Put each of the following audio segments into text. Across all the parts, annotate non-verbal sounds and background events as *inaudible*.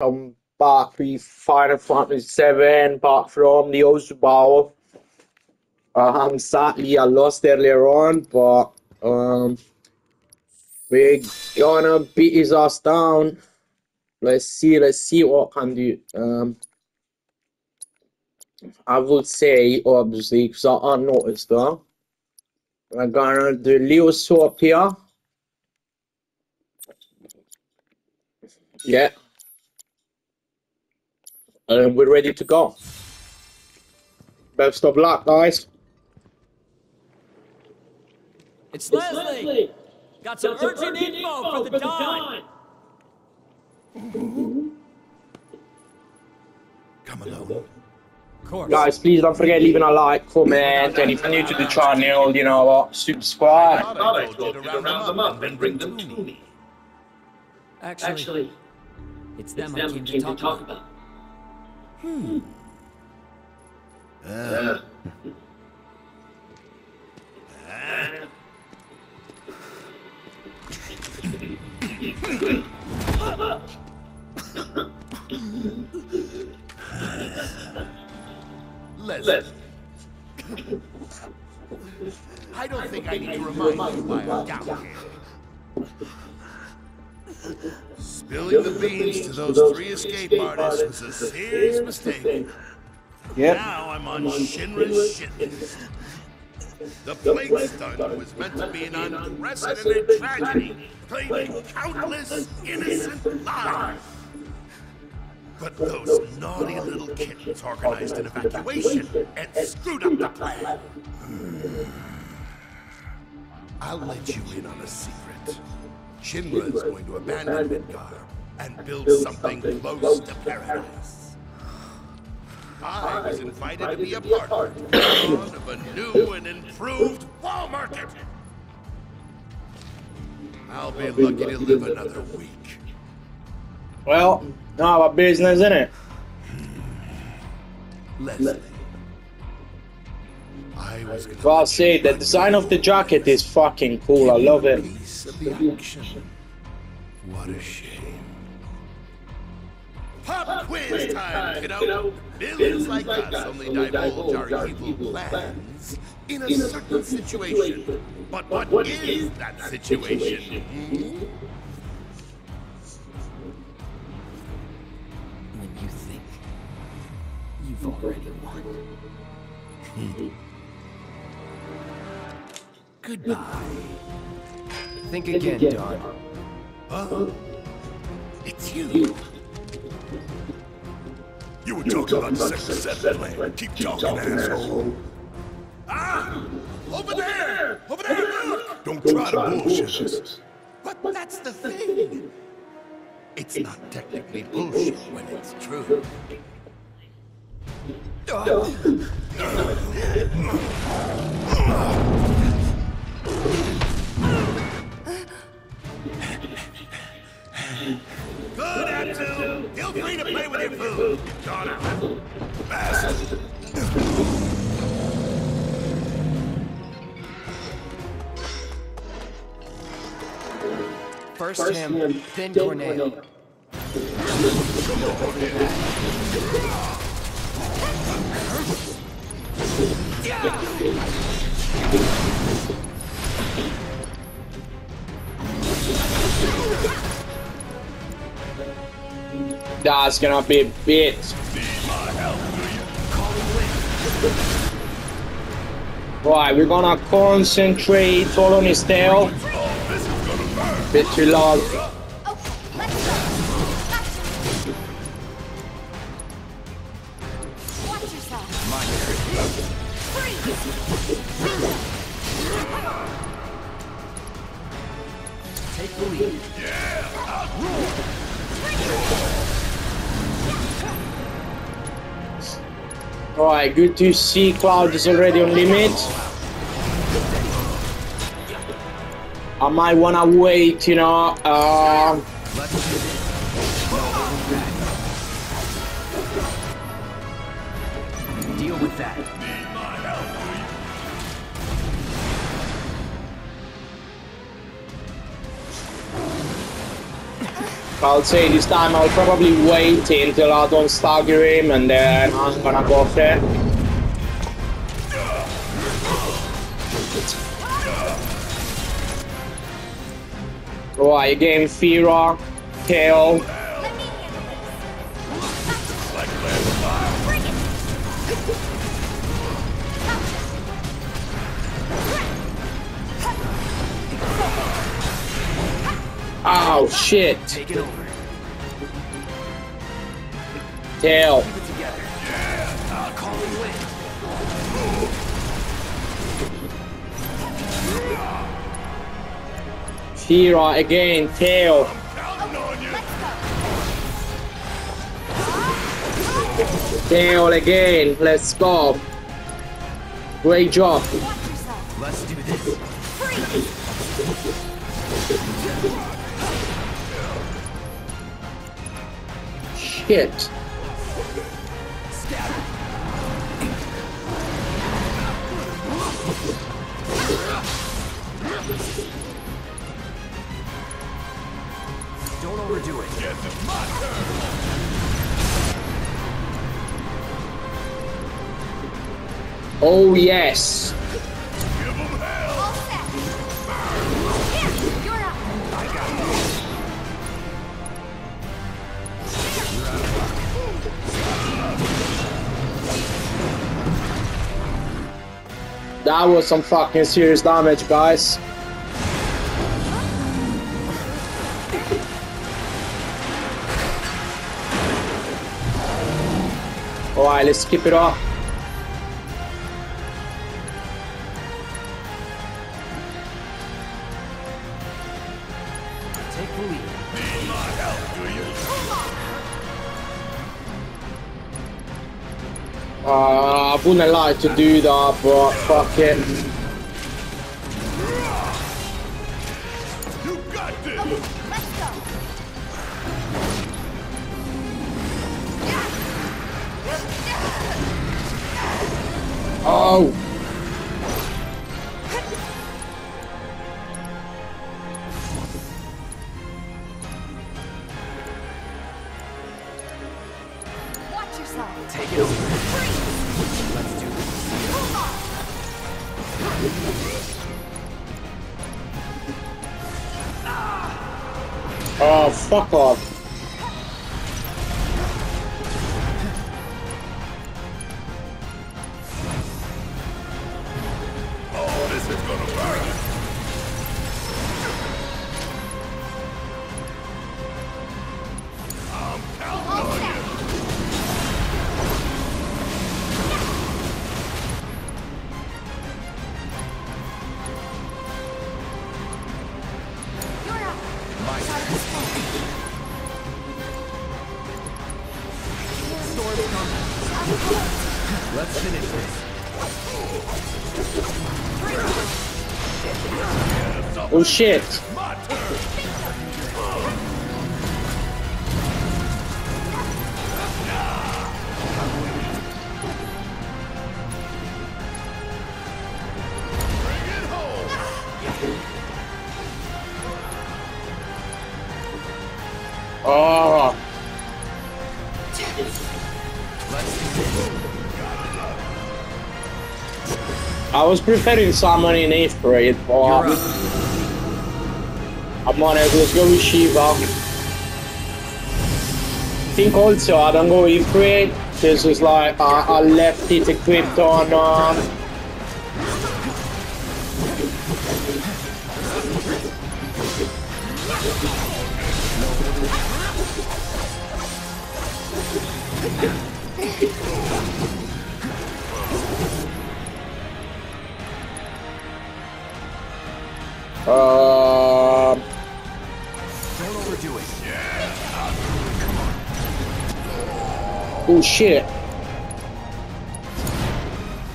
I'm back with Final Fantasy 7, back from the Oswald. Um, sadly, I lost earlier on, but um, we're gonna beat his ass down. Let's see, let's see what can do. Um, I would say, obviously, because I, I noticed that. We're gonna do little swap here. Yeah. And we're ready to go. Best of luck, guys. It's Leslie. Got some urgent info for the Don. Come alone. Of course. Guys, please don't forget leaving a like, comment, and if you're new to the channel, you know what, subscribe. I told you to round them up and bring them to me. Actually, Actually, it's it's them I them came we to came talk to talk about. about. Uh, Leslie, I don't think I need to remind you why I'm down here. Spilling the beans to those three escape artists was a serious mistake. Yep. Now I'm on Shinra's shit list. The plate stunt was meant to be an unprecedented tragedy, claiming countless innocent lives. But those naughty little kittens organized an evacuation and screwed up the plan. Hmm. I'll let you in on a secret. Shinra's going to abandon Midgar and build something close to paradise. I was invited to be a part of the dawn of a new and improved wall market. I'll be lucky to live another week. Well, now our business, innit? Hmm. Leslie. I was gonna Well, I'll say the design of the jacket is fucking cool. I love it. Piece of the action. What a shame. Pop quiz time, kiddo! Villains like us only divulge our evil plans in a certain situation. But what is that situation? hmm? When you think you've already won. *laughs* Goodbye. Think again, Don. Huh? It's you. You were talking about the Sector 7 plan. Keep talking, asshole. Ah! Over there! Over there, look! Don't try to bullshit us. But that's the thing. It's not technically bullshit when it's true. *laughs* *laughs* Good, Abzu! Feel free to play with your food. Gone out. Bastard. First, him, then Corneo. That's gonna be a bit. Right, we're gonna concentrate all on his tail. Bit too loud. Alright, good to see Cloud is already on limit. I might wanna wait, you know. Um, I'll say this time I'll probably wait until I don't stagger him and then I'm gonna go for it. Right, again, Fira, Tail. Oh shit! Take it over. Tail. Keep it together. I'll call it win. Fira, again, Tail. Counting on you. Tail again, let's go. Great job. Let's do this. Freeze. Shit. Stab it. Don't overdo it. Yes, it's my turn. Oh yes. That was some fucking serious damage, guys. Alright, let's keep it up. Take the lead. Need my help, do you? Uh, I wouldn't like to do that, but fuck it. You got this. Let's go. Oh! Fuck off. Shit. My turn. Bring it home. Oh. Let's do this. I was preferring someone in 8th grade, You're but up. I'm on it. Let's go with Shiva. Think also I don't go grade. This is like I, I left it equipped on. Oh shit.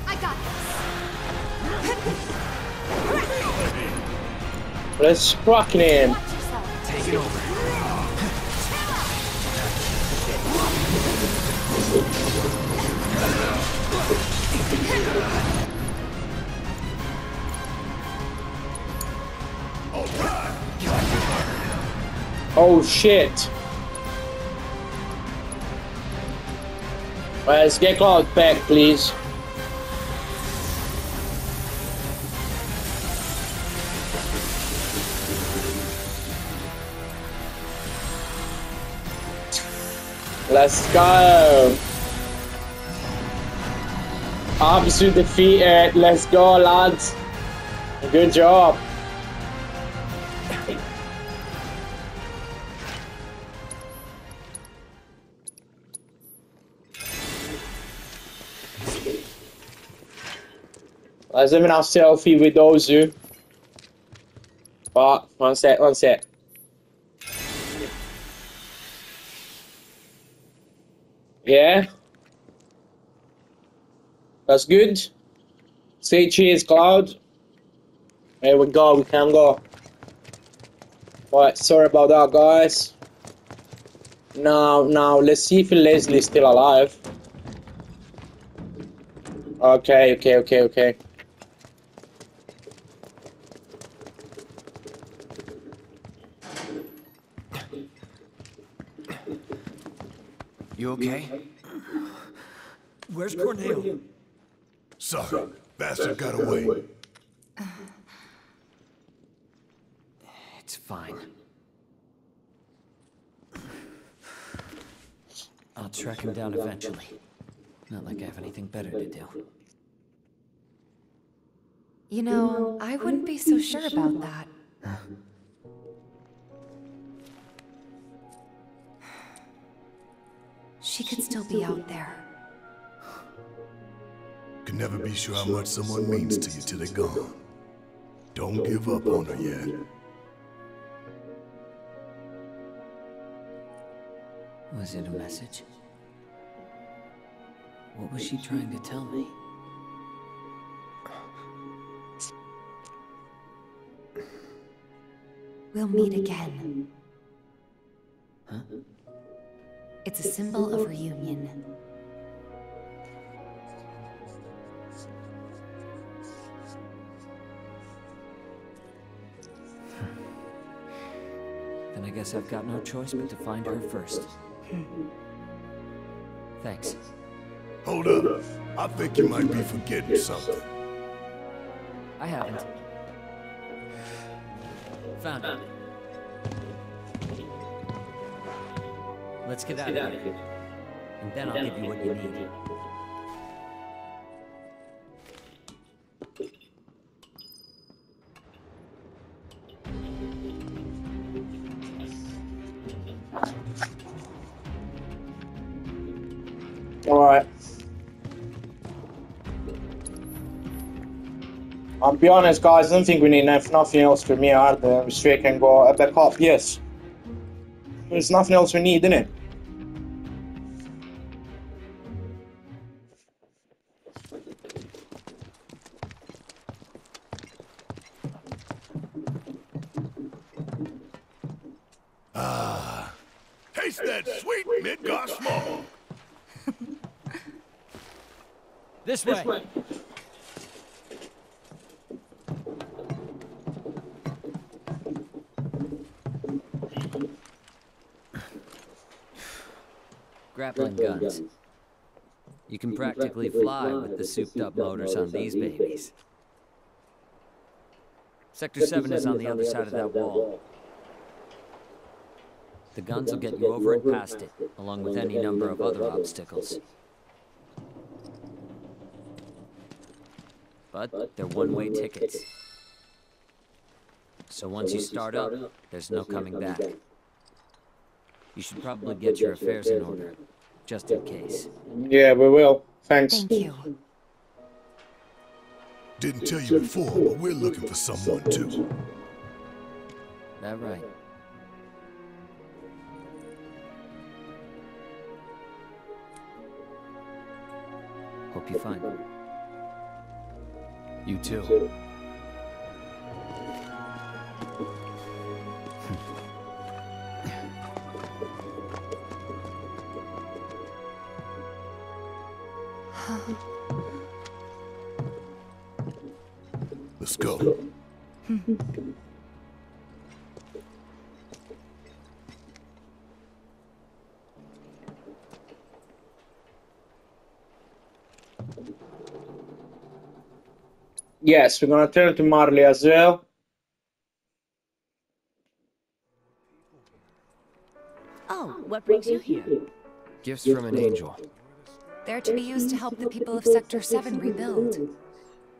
I got this. Let's fucking in. Take it over. Oh shit. Let's get Cloud back, please. Let's go. Absolute defeated. Let's go, lads. Good job. Let's have a selfie with Ozu. But ah, one sec, one sec. Yeah. That's good. Say cheers, Cloud. There we go, we can go. Right, sorry about that, guys. Now, now, let's see if Leslie's still alive. Okay, okay, okay, okay. You okay? Where's Corneo? Sorry, bastard got away. It's fine. I'll track him down eventually. Not like I have anything better to do. You know, I wouldn't be so sure about that. She could still be out there. Can never be sure how much someone means to you till they're gone. Don't give up on her yet. Was it a message? What was she trying to tell me? We'll meet again. Huh? It's a symbol of reunion. Guess I've got no choice but to find her first. Thanks. Hold up. I think you might be forgetting something. I haven't. Found it. Let's get out of here. And then I'll give you what you need. Be honest, guys, I don't think we need nothing else are there? We straight can go a back up, yes. There's nothing else we need, innit? Practically fly with the souped up motors on these babies. Sector 7 is on the other side of that wall. The guns will get you over and past it, along with any number of other obstacles. But they're one-way tickets. So once you start up, there's no coming back. You should probably get your affairs in order, just in case. Yeah, we will. Thanks. Thank you. Didn't tell you before, but we're looking for someone too. That right. Hope you find her. You too. Yes, we're gonna turn to Marley as well. Oh, what brings you here? Gifts from an angel. They're to be used to help the people of Sector 7 rebuild.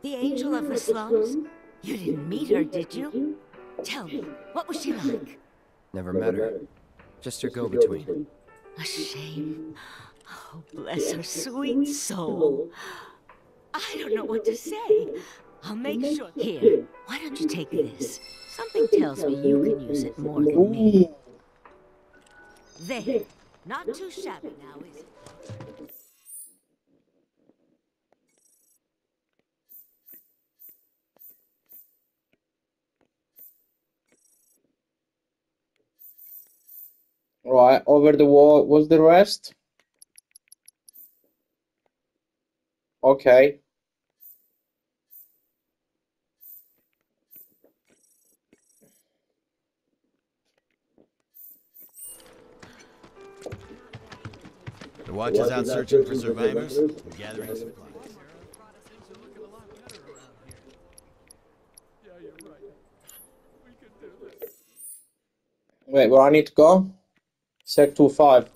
The angel of the slums? You didn't meet her, did you? Tell me, what was she like? Never met her. Just her go-between. A shame. Oh, bless her sweet soul. I don't know what to say. I'll make sure. Here, why don't you take this? Something tells me you can use it more than me. Ooh. There. Not too shabby now, is it? Right, over the wall. What's the rest? Okay. Watch is out searching for survivors and gathering supplies. Wait, where I need to go? Sec 25.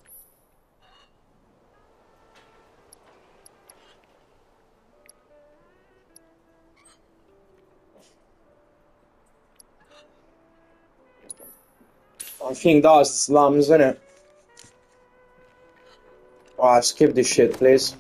I think that's slums, isn't it? Alright, skip this shit, please.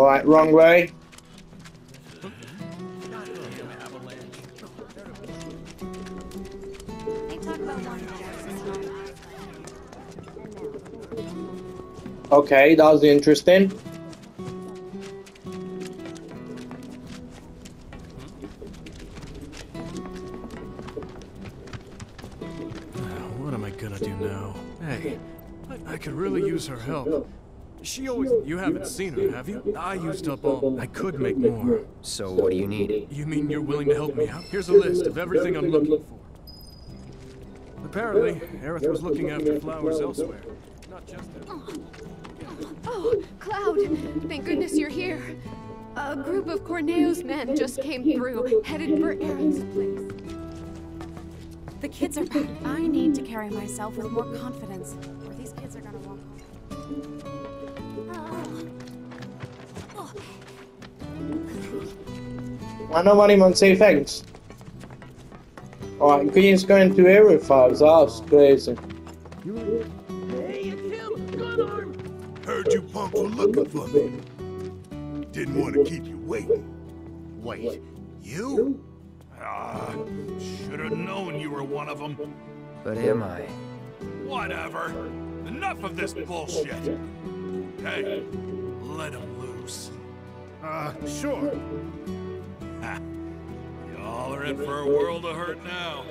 Alright, wrong way. Okay, that was interesting. Seen her, have you? I used up all. I could make more. So what do you need? You mean you're willing to help me out? Here's a list of everything I'm looking for. Apparently, Aerith was looking after flowers elsewhere. Not just oh, oh, Cloud! Thank goodness you're here. A group of Corneo's men just came through, headed for Aaron's place. The kids are back. I need to carry myself with more confidence, Why no one even say thanks? Alright, Queen's going to Aero Files, that's crazy. Heard you punks were looking for me. Didn't want to keep you waiting. Wait, you? Ah, should have known you were one of them. But am I? Whatever. Enough of this bullshit. Hey, let him loose. Uh, sure. *laughs* Y'all are in for a world of hurt now.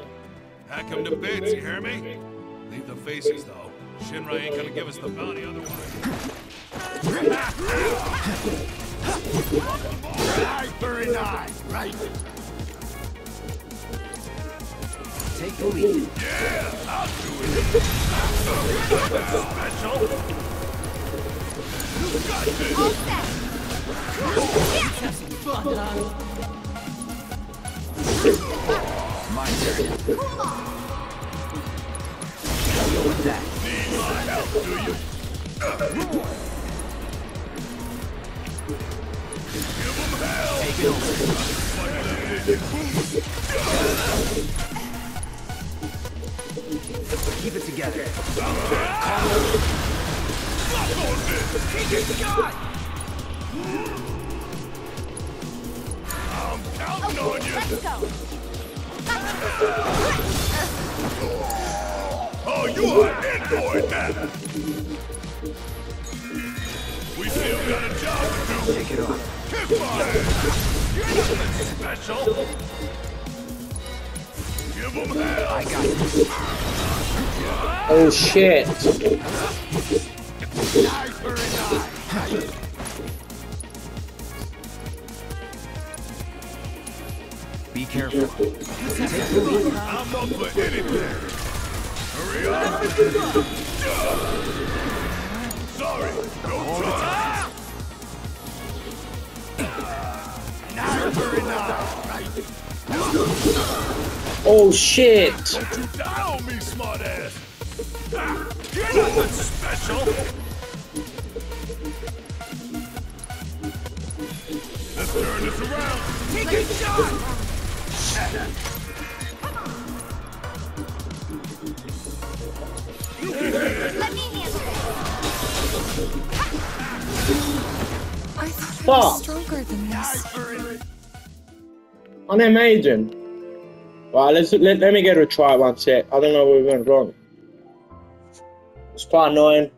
Pack him to bits, you hear me? Leave the faces, though. Shinra ain't gonna give us the bounty otherwise. Right, very nice, right? Take the lead. Yeah, I'll do it. Special. You got this. My turn. Need. Give them help! Take it over. Keep it together. I'm counting on you. Let's go! Oh, you are in for it now. We still got Take it off. Ass! You're nothing special! Give hell! I got this. Oh shit. For an careful. I'm up for anything! Hurry up! Sorry, try! Not very nice! Oh shit. Don't you You're nothing special! Turn around! Take a shot! Handle I thought Fuck. was stronger than this. They amazing? Right, let's let, let me get a try one sec. I don't know where we went wrong. It's quite annoying.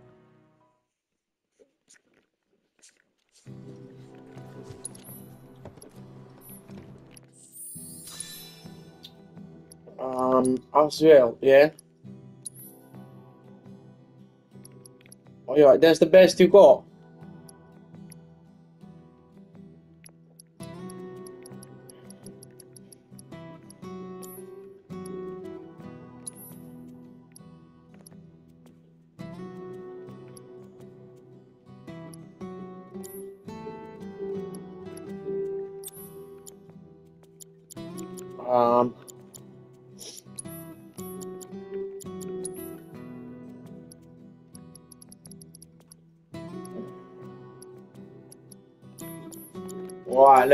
Um, Oswell, yeah. Oh that's the best you got.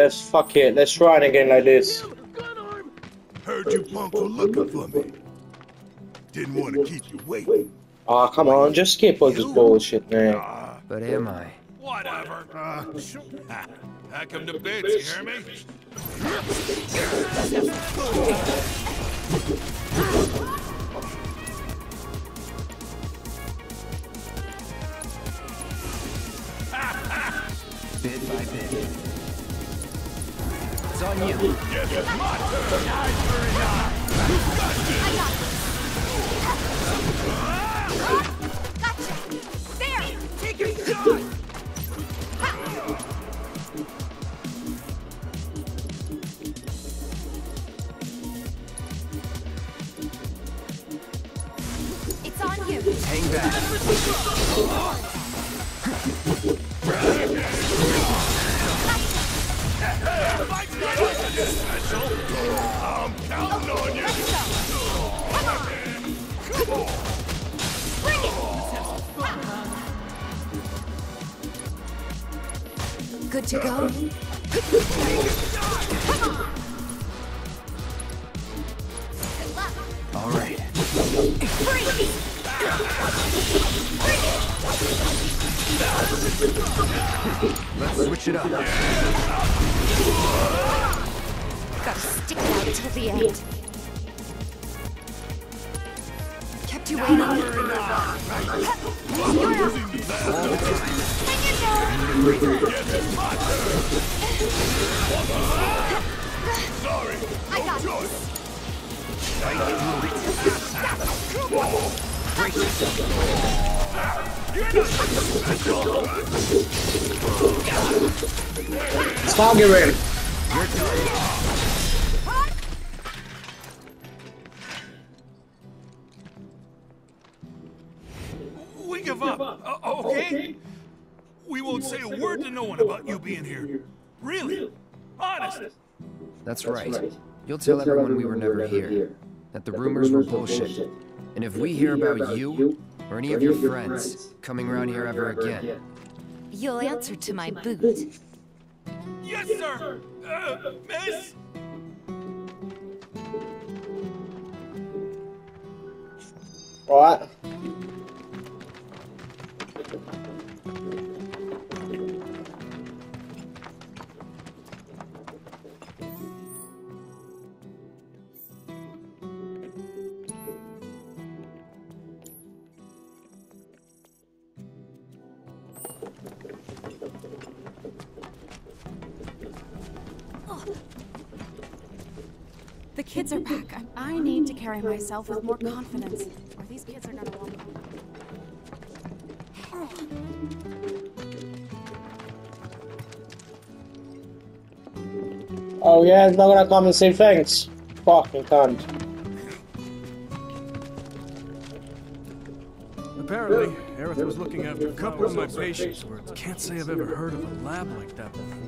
Alright, let's fuck it. Let's try it again like this. Heard you punk were looking for me. Didn't want to keep you waiting. Ah, come on, just skip all this bullshit, man. But am I? Whatever. Uh, Hack him to bits, you hear me? Bit by bit. It's on you. Yes, it's my turn. For an eye. You got this. Okay? We won't say a word to no one about you being here. Really? Honest. That's right. You'll tell everyone we were never here. That the rumors were bullshit. And if we hear about you, or any of your friends, coming around here ever again, You'll answer to my boot. Yes, sir. Uh, miss? Alright. The carry myself with more confidence, or these kids are gonna walk home. Oh yeah, he's not gonna come and say thanks. Fucking cunt. Apparently, Aerith was looking after a couple of my patients, where can't say I've ever heard of a lab like that before.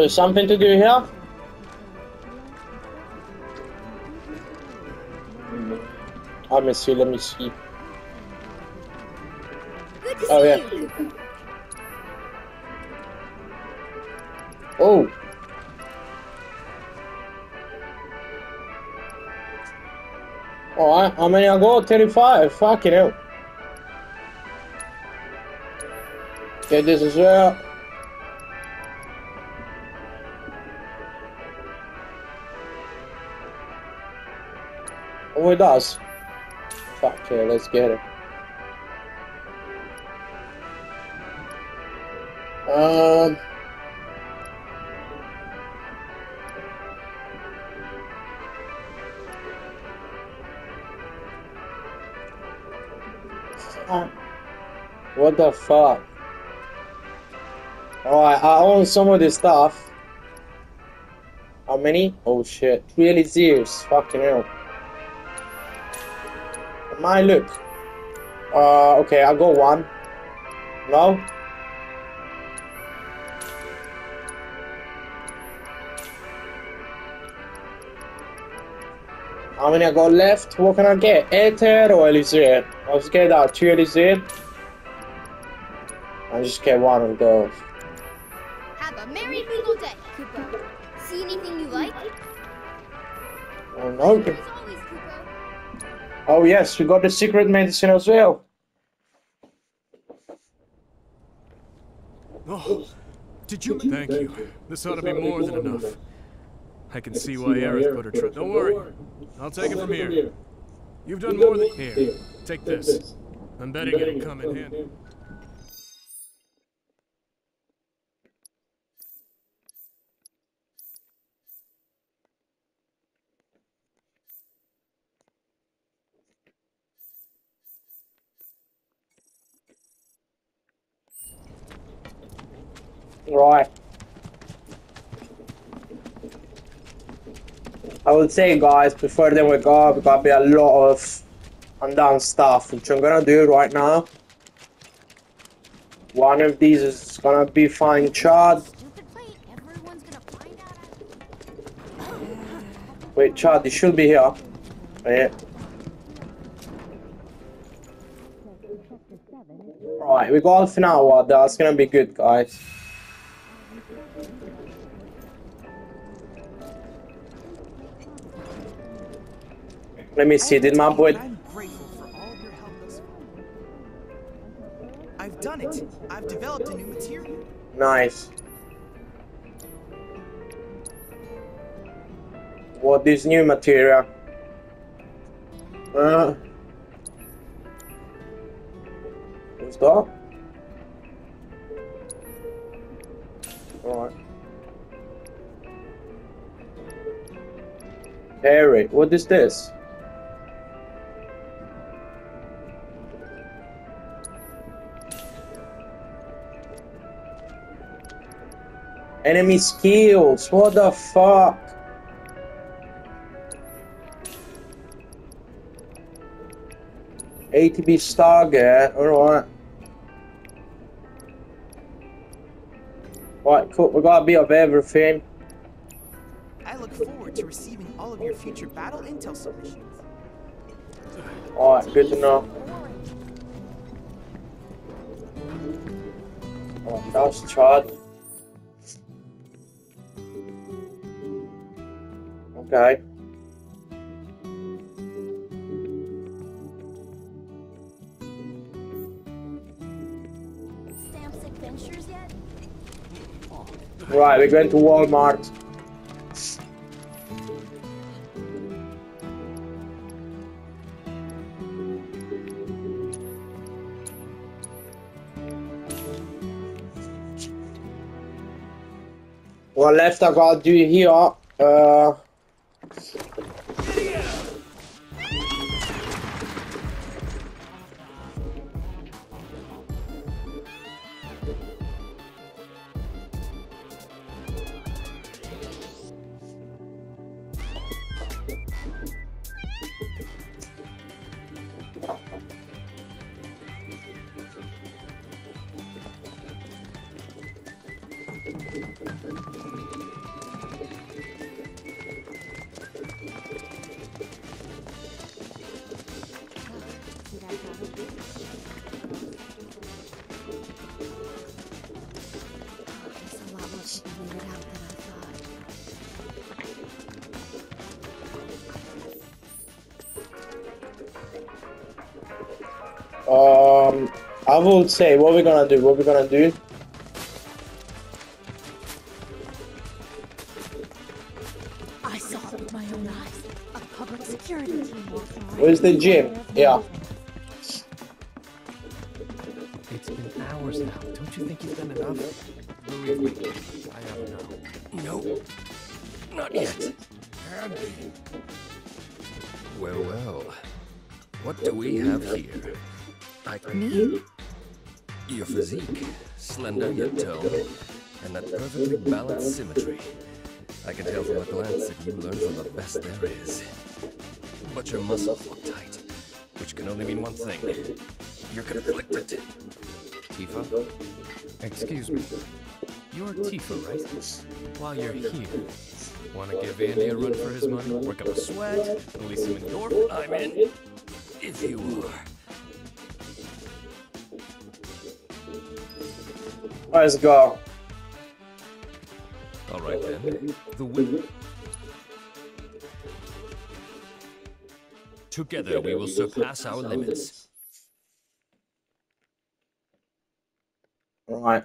There's something to do here? Ah, let me see, let me oh, see. Oh, yeah. Oh! Alright, how many I got? 35. Fucking hell. Get this as well. Uh, it does. Fuck yeah, let's get it. Um. fuck. What the fuck? Alright, I own some of this stuff. How many? Oh shit. Really zeros. Fucking hell. My look. Uh, okay, I got one. No? How many I got left? What can I get? Ether or Elixir? Let's get that two Elixir. I just get one of those. Have a merry legal day, Cooper. See anything you like? Oh no. Oh yes, we got the secret medicine as well. Oh, did you? Thank you. This ought to be more than enough. I can see why Aerith put her trust. Don't worry. I'll take it from here. You've done more than. Here, take this. I'm betting it'll come in handy. Right. I would say, guys, before then we go, we got to be a lot of undone stuff, which I'm gonna do right now. One of these is gonna be finding Chad. Wait, Chad, you should be here. Yeah. Right, we got half an hour. That's gonna be good, guys. Let me see. Did my boy? I'm grateful for all of your help thus far. I've done it. I've developed a new materia. Nice. What is new material? Uh, what's that? Alright. Harry, what is this? Enemy skills, what the fuck? ATB Stargate, alright. Right, cool, we got a bit of everything. I look forward to receiving all of your future battle intel submissions. Alright, good to know. Oh, that's Chad. Okay. Stamps adventures yet? Right, we're going to Wall Market. What left I gotta do here? Uh, I would say what we're gonna do. What we're gonna do? I saw with my own eyes. A public security team Where's the gym? Yeah. Excuse me. You're Tifa, right? While you're here, want to give Andy a run for his money? Work up a sweat, release in endorphins? I'm in. If you are. Let's go. All right then. The winner. Together we will surpass our limits. Right.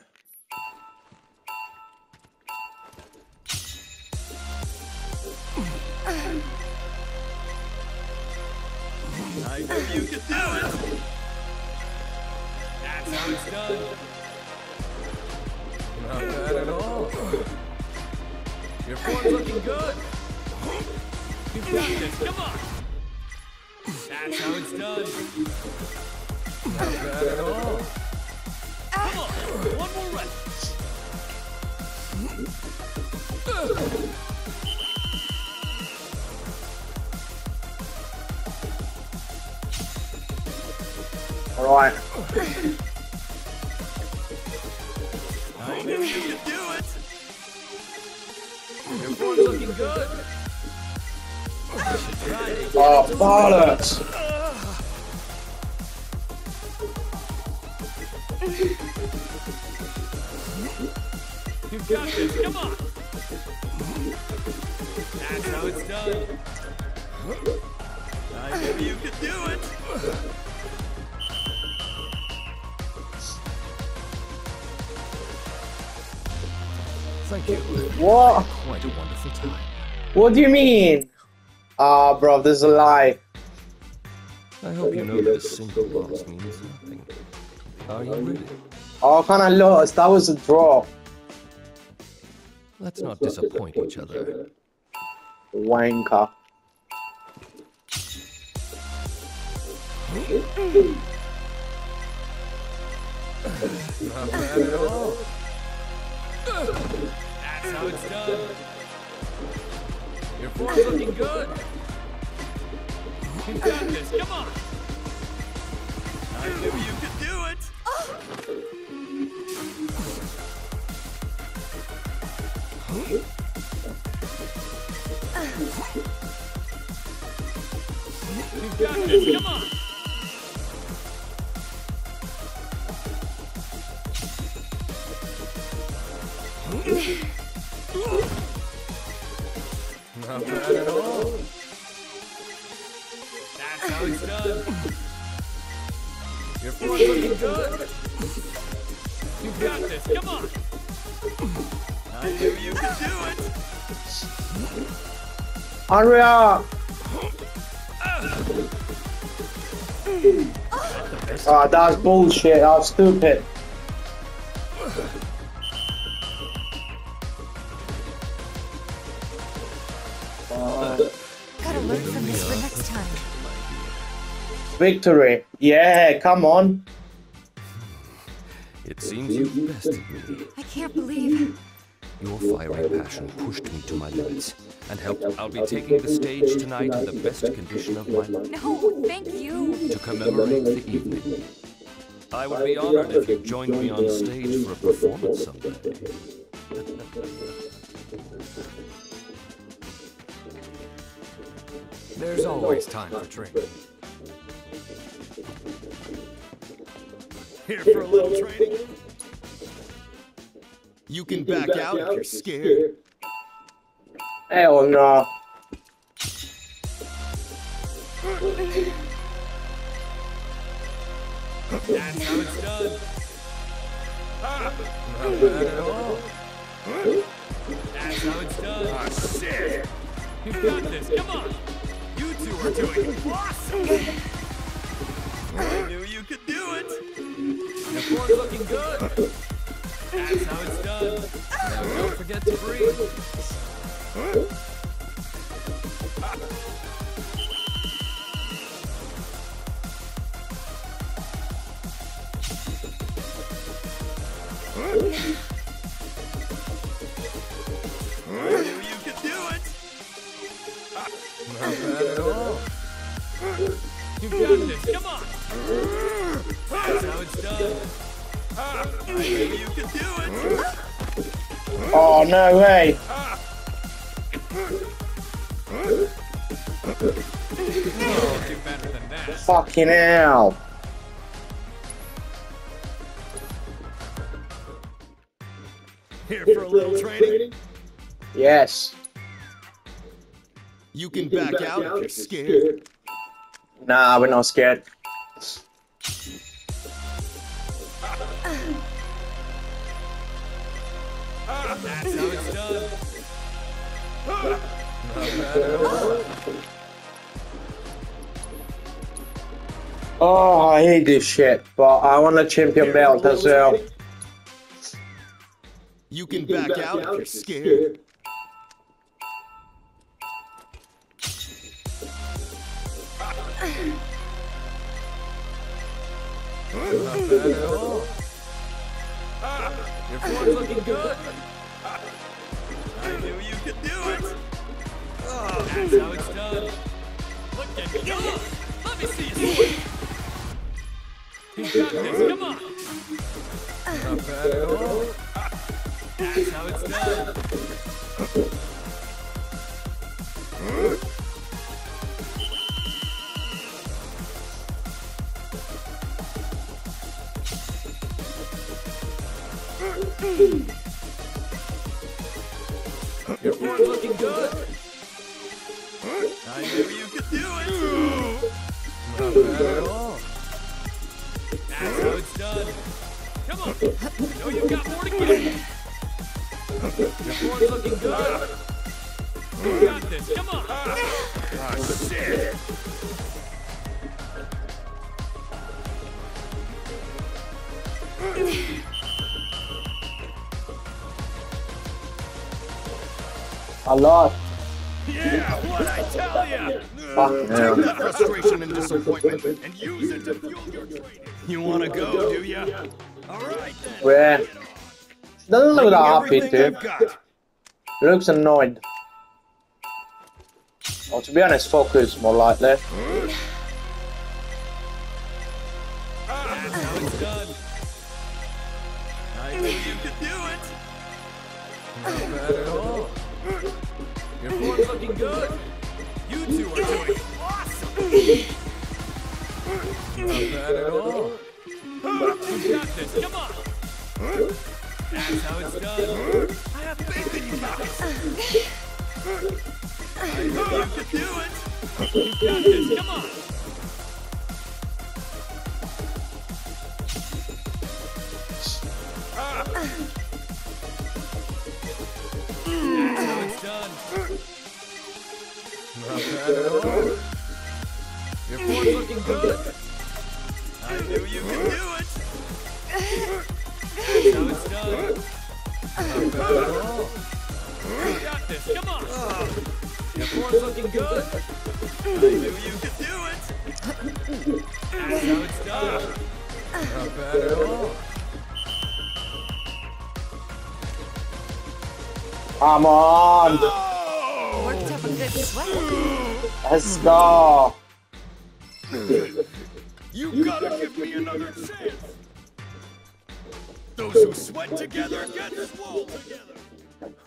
I knew you could do it! That's how it's done. Not bad at all. Your form's looking good. You've got this, come on! That's how it's done. Not bad at all. One more rep. Alright. I knew you could do it! Your looking good. You should try it. Oh, bollocks. Got this, come on! That's how it's done. I knew you could do it! Thank you. What? Quite a wonderful time. What do you mean? Ah, bro, this is a lie. I hope you know that a single loss means nothing. Are you ready? Oh, kind of lost. That was a draw. Let's not disappoint each other. Wanker. Not bad at all. That's how it's done. Your form's looking good. You've got this, come on! I knew you could do it! *gasps* Oh. You got this, come on! Hurry up! Oh, that's bullshit. That's stupid. Gotta learn from this for next time. Victory. Yeah, come on. It seems you've bested me. I can't believe. Your fiery passion pushed me to my limits and helped. I'll be taking the stage tonight in the best condition of my life No, thank you. to commemorate the evening. I would be honored if you joined me on stage for a performance someday. *laughs* There's always time for training. Here for a little training. You can back out if you're scared. Hell no. That's how it's done. Not bad at all. That's how it's done. Ah, shit. You got this. Come on. You two are doing awesome. I knew you could do it. Your form's looking good. That's how it's done. Now don't forget to breathe. Fucking hell. Here for a little training. Yes. You can back out if you're scared. Nah, we're not scared. That's how it's done. Oh, I hate this shit, but I want a champion belt as well. You can back out if you're scared. Not bad at all. Your form's looking good. I knew you could do it. Ah, that's how it's done. Look at you. Let me see you. Swing. You got this. Come on. Not bad at all. That's how it's done. Your form's looking good. I knew you could do it. Not bad at all. Come on. I know you've got more to give. Your form's looking good. You got this. Come on. Ah, shit. I lost. Yeah, what I tell ya? Fucking hell. Uh, take that frustration and disappointment and use it to fuel your training. You wanna go, do ya? All right then. Where? Doesn't look that happy, Everything dude. He looks annoyed. Or to be honest, focus more likely. That's how it's done. I knew you could do it. Not bad at all. Your form's looking good. You two are doing awesome. Not bad at all. You got this, come on! That's how it's done. I have faith in you guys. I know you can do it. You got this, come on! Your form's looking good. I knew you could do it. How it's done. Not bad at all. You got this. Come on. Your form's looking good. I knew you could do it. That's how it's done. Not bad at all. Come on. Worked up a good sweat. Let's go. You gotta give me another chance. Those who sweat together get swole together.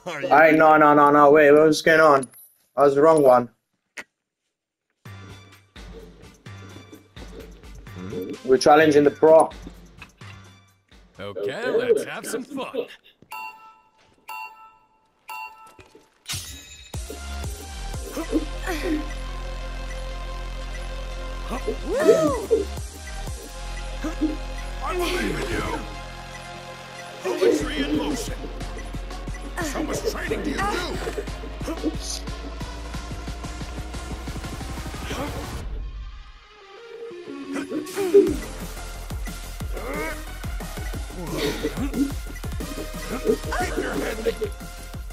Are you Hey, no, no, no, no. Wait, what's going on? I was the wrong one. Hmm? We're challenging the pro. Okay, let's have some fun. *laughs* I believe in you. Poetry in motion. Much training do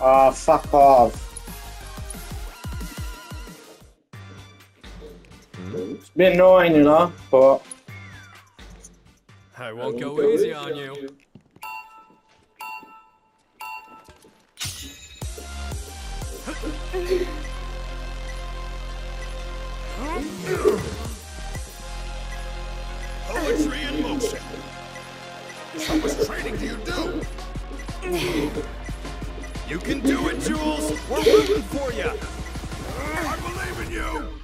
Oh, ah, fuck off. Bit annoying, you know, but I won't go easy on you. Poetry in motion. How much training do you do? You can do it, Jules. We're rooting for you. I believe in you.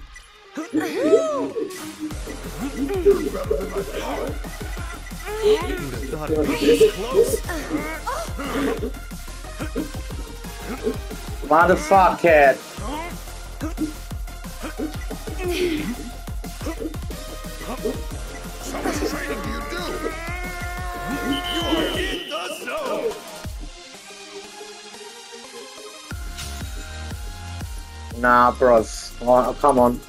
Motherfucker. How much training do you do? You are in the zone. Nah, bros. Oh, come on.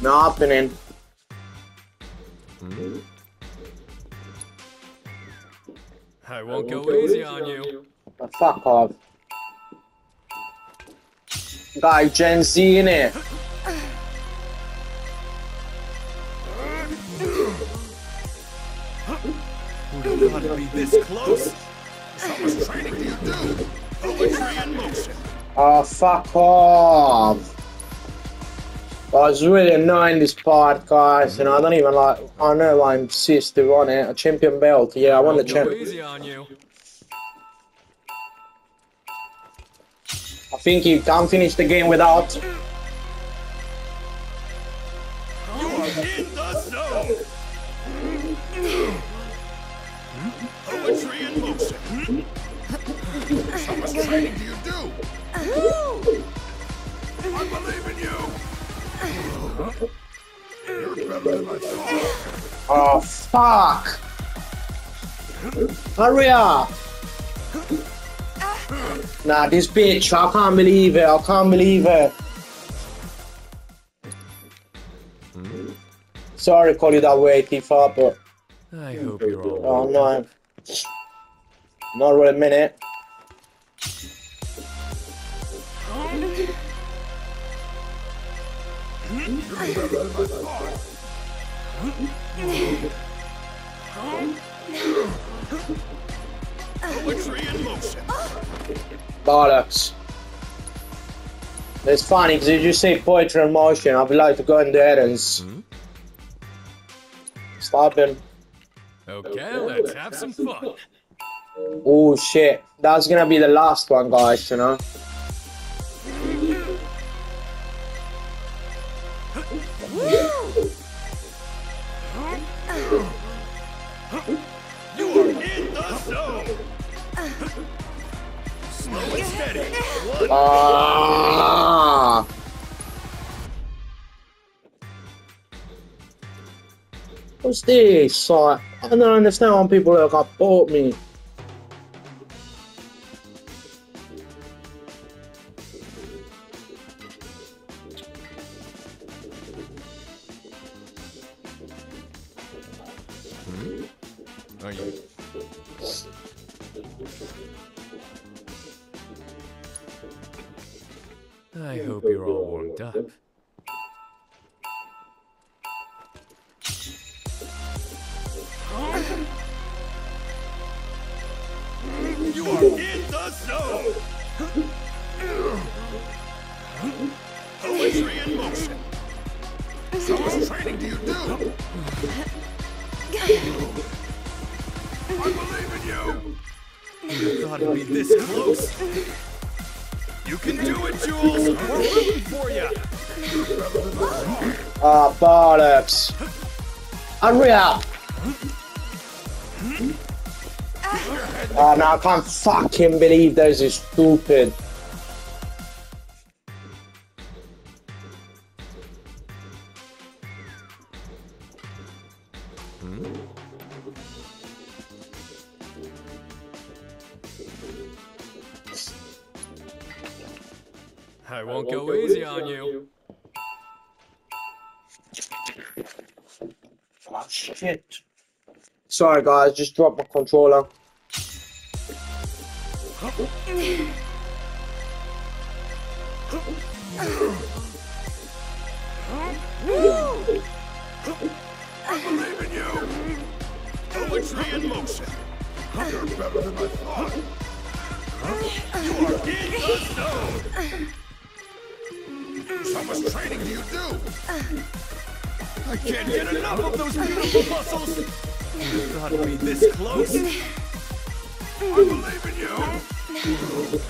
Not happening. Hmm? I won't go easy on you. Fuck off. Guy, Gen Z in it. Who'd have it'd be this close? How much training do you do? Poetry motion. Oh, fuck off. I was really annoying this part, guys, and I don't even like. I know I insist to want it. A champion belt. Yeah, I want the champion. on. I think you can't finish the game without. Oh, fuck. Hurry up. Nah, this bitch, I can't believe it. I can't believe it. Sorry to call you that way, Tifa, but I hope you're all oh no. Not really a minute. Poetry in motion. Bollocks. It's funny because if you say poetry in motion, I'd like to go in there and s- hmm? stop him. Okay, let's have some fun. Oh shit, that's gonna be the last one, guys. You know. You are in the zone. Slow and steady. Ah. What's this? I don't understand why people are got bought me. Fucking believe this is stupid. Hmm? I won't go easy on you. Oh shit. Sorry guys, just dropped my controller. This close? I believe in you. Oh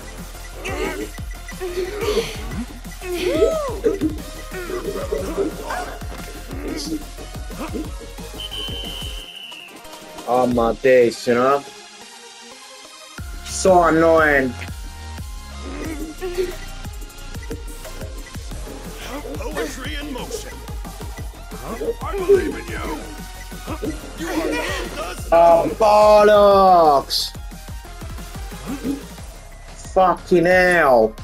my days, you know? So annoying. Poetry in motion. I believe in you. You are in the. Oh, bollocks! Fucking hell.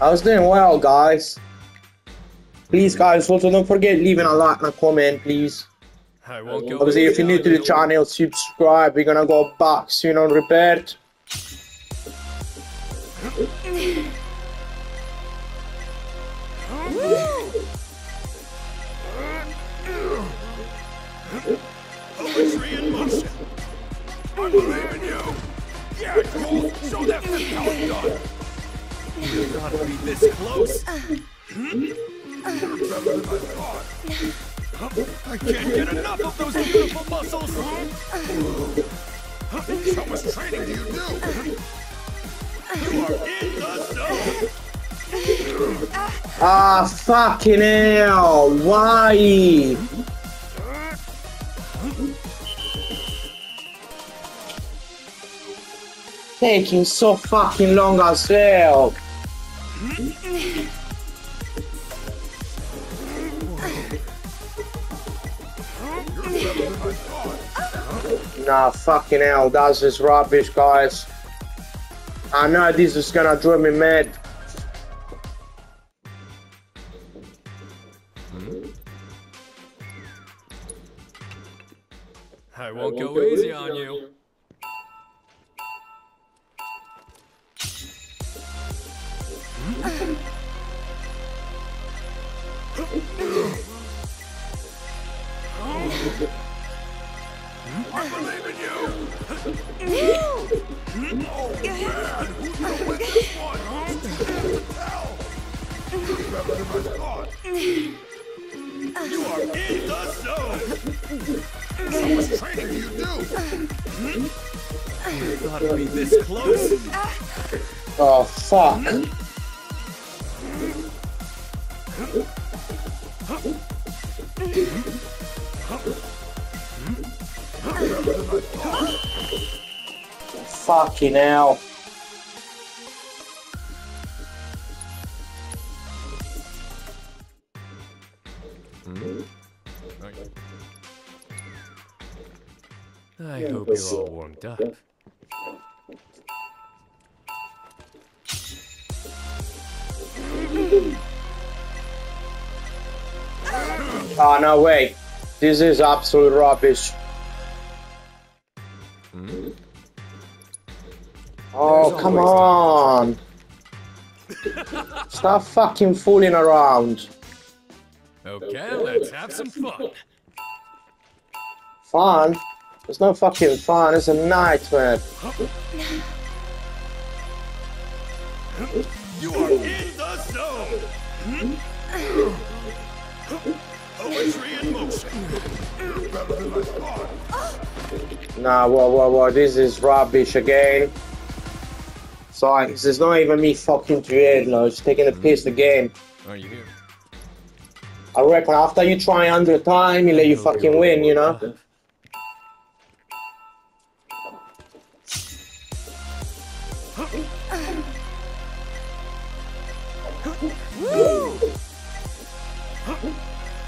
I was doing well, guys. Please, guys, also don't forget leaving a like and a comment, please. I won't go Obviously, if you're new to the channel, subscribe. We're gonna go back soon on *laughs* Repaired. Poetry Show that freak how it's done. You thought it'd be this close? Than I thought. I can't get enough of those beautiful muscles! How much training do you do? You are in the zone. Ah, fucking hell. Why? Taking so fucking long as hell. Nah, fucking hell, that's just rubbish, guys. I know this is gonna drive me mad. I won't go easy on you. I believe in you. Oh man, who know when this one? Hell. You're better than I thought. You are in the zone. How much training you do? You thought it'd be this close? Oh, fuck. Fucking hell. now! I yeah, hope you're all warmed up. Oh, no, wait. This is absolute rubbish. Oh, come on. Stop fucking fooling around. Okay, let's have some fun. Fun? It's no fucking fun, it's a nightmare. You are in the zone. Poetry in motion. You're better than I thought. Nah, whoa, whoa, whoa, this is rubbish again. Sorry, this is not even me fucking creating, no, it's taking the piss the game. Are you here? I reckon after you try 100 times, he let you fucking win, you know?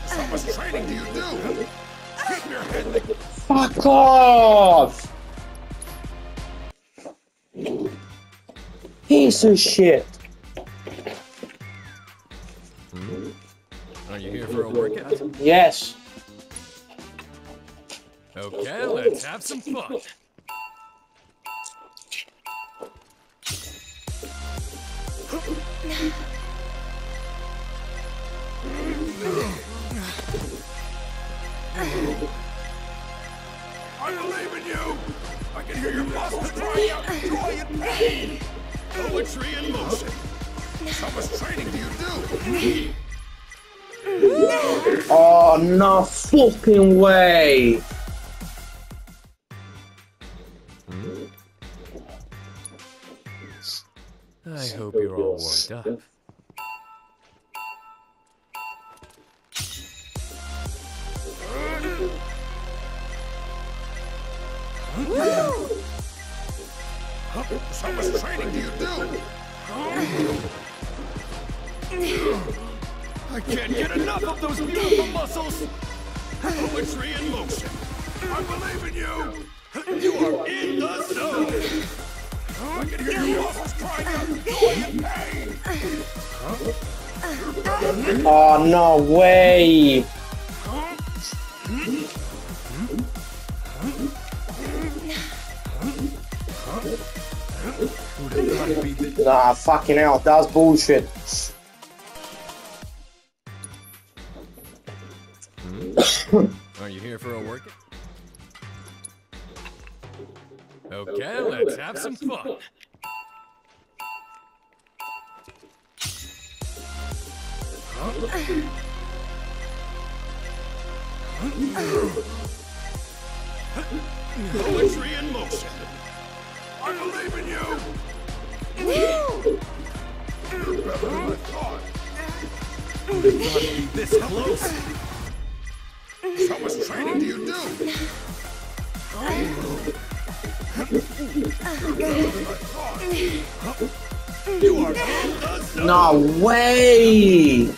So much training do you do? Keep your head in the Fuck off! Piece of shit. Are you here for a workout? Yes. Okay, let's have some fun. *laughs* no fucking way. I hope you're all warmed up. So much training do you do? *laughs* I can't get enough of those beautiful muscles! Poetry in motion. I believe in you! You are in the zone! I can hear your muscles crying out in joy and pain! Oh, no way. Nah, fucking hell, that's bullshit. Are you here for a workout? Okay, let's have some fun. Poetry in motion. I believe in you! You're better than I thought. This close. How much training do you do? You're better than I thought. You are in the zone! No way.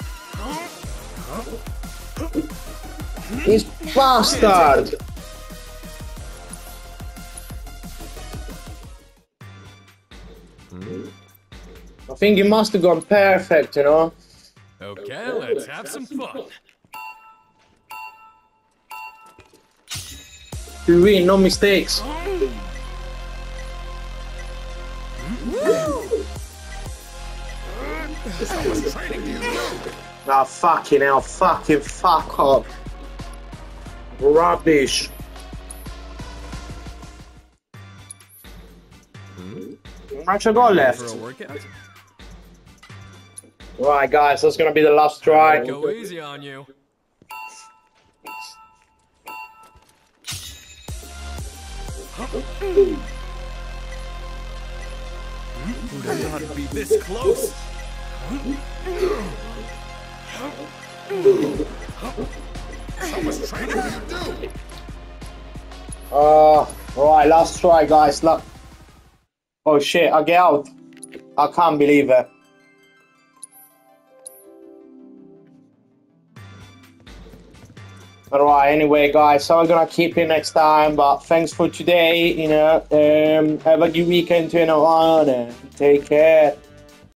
This bastard. I think it must have gone perfect, you know? Okay, let's have some fun. You win, no mistakes. How much training do you do? Ah, fucking hell, fucking fuck up. Rubbish. How much I got left? For a workout? Right, guys, that's gonna be the last try. Go easy on you. Who'd have thought it'd be this close? How much training do you do? Uh, right, last try, guys. Look. Oh shit, I get out. I can't believe it. Alright, anyway, guys, so I'm gonna keep you next time, but thanks for today, you know, um, have a good weekend to everyone, and take care.